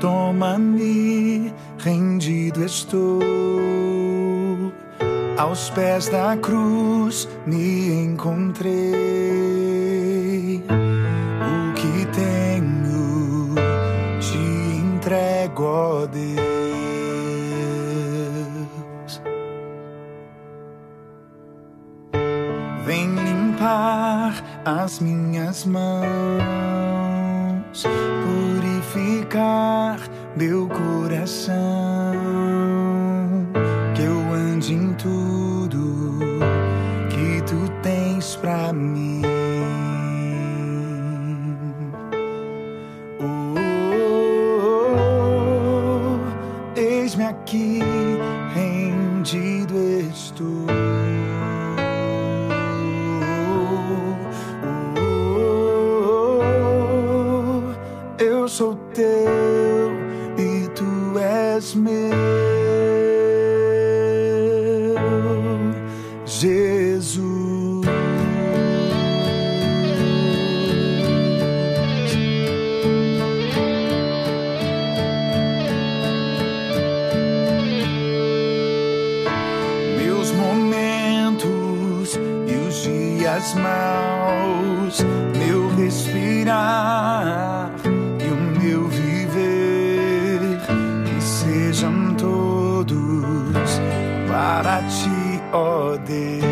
Toma-me, rendido estou. Aos pés da cruz me encontrei. O que tenho te entrego, ó Deus. Vem limpar as minhas mãos, meu coração, que eu ande em tudo que tu tens pra mim. Oh, oh, oh, eis-me aqui, rendido estou. Oh, eu sou teu és meu, Jesus. Meus momentos e os dias maus, meu respirar sejam todos para ti, ó Deus.